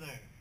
there.